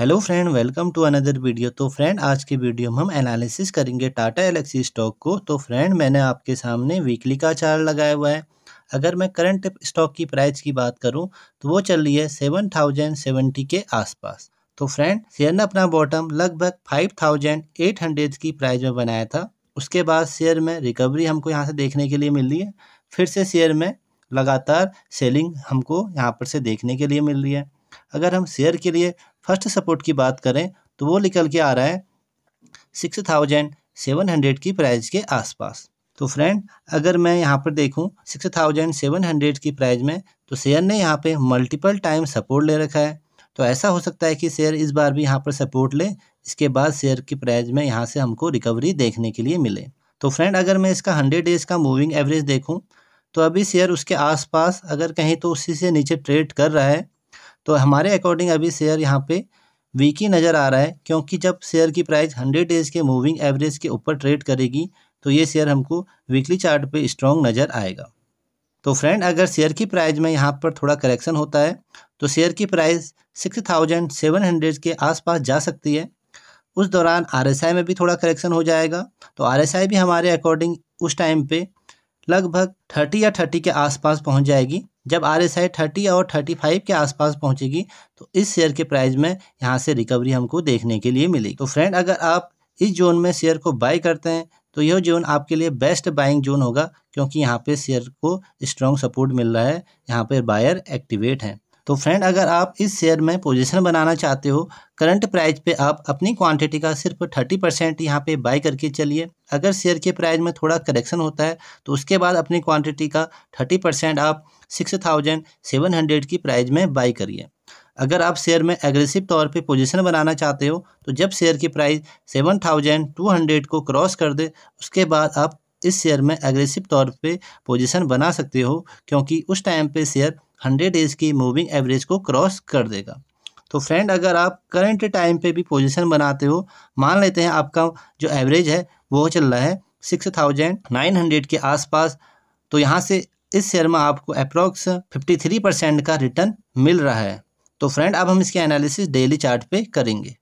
Hello friend welcome to another video तो friend आज के वीडियो में हम एनालिसिस करेंगे टाटा एलेक्सी स्टॉक को। तो फ्रेंड मैंने आपके सामने वीकली का चार्ट लगाया हुआ है। अगर मैं करंट स्टॉक की प्राइस की बात करूँ तो वो चल रही है सेवन थाउज़ेंड सेवेंटी के आसपास। तो फ्रेंड शेयर ने अपना बॉटम लगभग फाइव थाउज़ेंड एट हंड्रेड की प्राइस में बनाया था। उसके बाद शेयर में रिकवरी हमको यहाँ से देखने के लिए मिल रही है। फिर से शेयर में लगातार सेलिंग हमको यहाँ पर से देखने के लिए मिल रही है। अगर हम शेयर के लिए फ़र्स्ट सपोर्ट की बात करें तो वो निकल के आ रहा है सिक्स थाउज़ेंड सेवन हंड्रेड की प्राइस के आसपास। तो फ्रेंड अगर मैं यहाँ पर देखूँ सिक्स थाउज़ेंड सेवन हंड्रेड की प्राइस में तो शेयर ने यहाँ पे मल्टीपल टाइम सपोर्ट ले रखा है। तो ऐसा हो सकता है कि शेयर इस बार भी यहाँ पर सपोर्ट ले, इसके बाद शेयर की प्राइस में यहाँ से हमको रिकवरी देखने के लिए मिले। तो फ्रेंड अगर मैं इसका हंड्रेड डेज़ का मूविंग एवरेज देखूँ तो अभी शेयर उसके आसपास, अगर कहीं तो उसी से नीचे ट्रेड कर रहा है। तो हमारे अकॉर्डिंग अभी शेयर यहाँ पे वीक ही नज़र आ रहा है, क्योंकि जब शेयर की प्राइस हंड्रेड डेज़ के मूविंग एवरेज के ऊपर ट्रेड करेगी तो ये शेयर हमको वीकली चार्ट पे स्ट्रॉन्ग नज़र आएगा। तो फ्रेंड अगर शेयर की प्राइस में यहाँ पर थोड़ा करेक्शन होता है तो शेयर की price six thousand seven hundred के आसपास जा सकती है। उस दौरान आरएसआई में भी थोड़ा करेक्शन हो जाएगा। तो आरएसआई भी हमारे अकॉर्डिंग उस टाइम पे लगभग थर्टी या थर्टी के आसपास पहुँच जाएगी। जब आर एस आई थर्टी और थर्टी फाइव के आसपास पहुंचेगी तो इस शेयर के प्राइस में यहाँ से रिकवरी हमको देखने के लिए मिलेगी। तो फ्रेंड अगर आप इस जोन में शेयर को बाय करते हैं तो यह जोन आपके लिए बेस्ट बाइंग जोन होगा, क्योंकि यहाँ पे शेयर को स्ट्रॉन्ग सपोर्ट मिल रहा है, यहाँ पे बायर एक्टिवेट हैं। तो फ्रेंड अगर आप इस शेयर में पोजीशन बनाना चाहते हो करंट प्राइस पे आप अपनी क्वांटिटी का सिर्फ़ थर्टी परसेंट यहाँ पे बाय करके चलिए। अगर शेयर के प्राइस में थोड़ा करेक्शन होता है तो उसके बाद अपनी क्वांटिटी का थर्टी परसेंट आप सिक्स थाउज़ेंड सेवन हंड्रेड की प्राइस में बाई करिए। अगर आप शेयर में एग्रेसिव तौर पे पोजीशन बनाना चाहते हो तो जब शेयर की price seven thousand two hundred को क्रॉस कर दे, उसके बाद आप इस शेयर में एग्रेसिव तौर पे पोजीशन बना सकते हो, क्योंकि उस टाइम पे शेयर हंड्रेड डेज़ की मूविंग एवरेज को क्रॉस कर देगा। तो फ्रेंड, अगर आप करंट टाइम पे भी पोजीशन बनाते हो, मान लेते हैं आपका जो एवरेज है, वो चल रहा है सिक्स थाउज़ेंड नाइन हंड्रेड के आसपास तो यहाँ से इस शेयर में आपको अप्रॉक्स फिफ्टी थ्री परसेंट का रिटर्न मिल रहा है। तो फ्रेंड, अब हम इसके एनालिसिस डेली चार्ट पे करेंगे।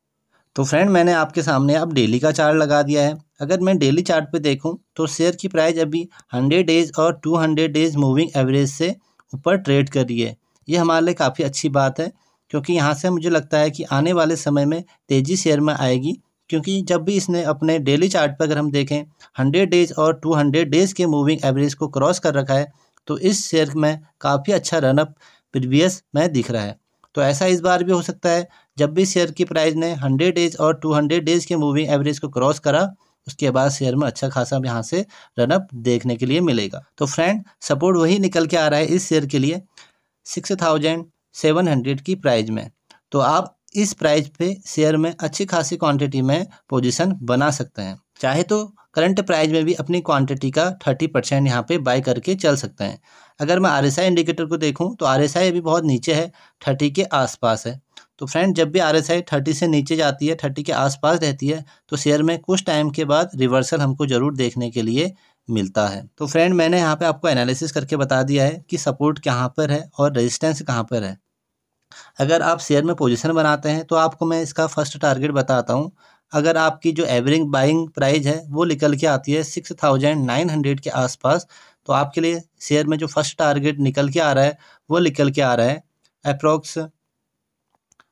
तो फ्रेंड, मैंने आपके सामने अब डेली का चार्ट लगा दिया है। अगर मैं डेली चार्ट देखूँ तो शेयर की प्राइस अभी हंड्रेड डेज़ और two hundred days moving average से ऊपर ट्रेड कर रही है। ये हमारे लिए काफ़ी अच्छी बात है, क्योंकि यहाँ से मुझे लगता है कि आने वाले समय में तेज़ी शेयर में आएगी, क्योंकि जब भी इसने अपने डेली चार्ट पर अगर हम देखें हंड्रेड डेज़ और टू हंड्रेड डेज़ के मूविंग एवरेज को क्रॉस कर रखा है तो इस शेयर में काफ़ी अच्छा रनअप प्रीवियस में दिख रहा है। तो ऐसा इस बार भी हो सकता है, जब भी शेयर की प्राइस ने हंड्रेड डेज़ और टू हंड्रेड डेज़ के मूविंग एवरेज को क्रॉस करा उसके बाद शेयर में अच्छा खासा यहाँ से रनअप देखने के लिए मिलेगा। तो फ्रेंड, सपोर्ट वही निकल के आ रहा है इस शेयर के लिए सिक्स थाउज़ेंड सेवन हंड्रेड की प्राइज में। तो आप इस प्राइस पे शेयर में अच्छी खासी क्वांटिटी में पोजीशन बना सकते हैं। चाहे तो करंट प्राइस में भी अपनी क्वांटिटी का थर्टी परसेंट यहाँ पे बाय करके चल सकते हैं। अगर मैं आरएसआई इंडिकेटर को देखूँ तो आर अभी बहुत नीचे है थर्टी के आसपास है। तो फ्रेंड जब भी आर एस आई थर्टी से नीचे जाती है थर्टी के आसपास रहती है तो शेयर में कुछ टाइम के बाद रिवर्सल हमको ज़रूर देखने के लिए मिलता है। तो फ्रेंड मैंने यहाँ पे आपको एनालिसिस करके बता दिया है कि सपोर्ट कहाँ पर है और रेजिस्टेंस कहाँ पर है। अगर आप शेयर में पोजीशन बनाते हैं तो आपको मैं इसका फ़र्स्ट टारगेट बताता हूँ। अगर आपकी जो एवरेज बाइंग प्राइस है, वो निकल के आती है सिक्स थाउज़ेंड नाइन हंड्रेड के आसपास तो आपके लिए शेयर में जो फ़र्स्ट टारगेट निकल के आ रहा है, वो निकल के आ रहा है approx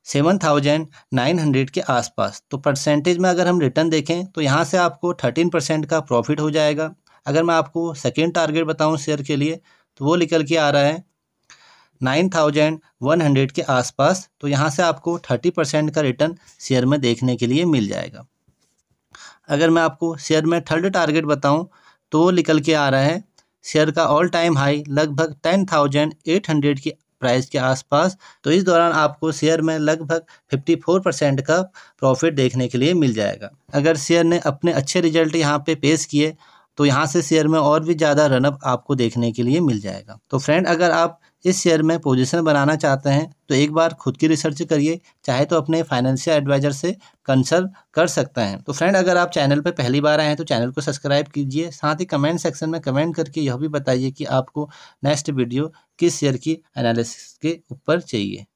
seven thousand nine hundred के आसपास। तो परसेंटेज में अगर हम रिटर्न देखें तो यहाँ से आपको थर्टीन परसेंट का प्रॉफिट हो जाएगा। अगर मैं आपको सेकेंड टारगेट बताऊँ शेयर के लिए तो वो निकल के आ रहा है नाइन थाउज़ेंड वन हंड्रेड के आसपास। तो यहाँ से आपको थर्टी परसेंट का रिटर्न शेयर में देखने के लिए मिल जाएगा। अगर मैं आपको शेयर में थर्ड टारगेट बताऊँ तो वो निकल के आ रहा है। शेयर का ऑल टाइम हाई लगभग टेन थाउज़ेंड एट हंड्रेड की प्राइस के आसपास तो इस दौरान आपको शेयर में लगभग 54 परसेंट का प्रॉफिट देखने के लिए मिल जाएगा। अगर शेयर ने अपने अच्छे रिज़ल्ट यहाँ पे पेश किए तो यहाँ से शेयर में और भी ज़्यादा रनअप आपको देखने के लिए मिल जाएगा। तो फ्रेंड अगर आप इस शेयर में पोजीशन बनाना चाहते हैं तो एक बार खुद की रिसर्च करिए, चाहे तो अपने फाइनेंशियल एडवाइजर से कंसल्ट कर सकते हैं। तो फ्रेंड अगर आप चैनल पर पहली बार आए हैं तो चैनल को सब्सक्राइब कीजिए, साथ ही कमेंट सेक्शन में कमेंट करके यह भी बताइए कि आपको नेक्स्ट वीडियो किस शेयर की एनालिसिस के ऊपर चाहिए।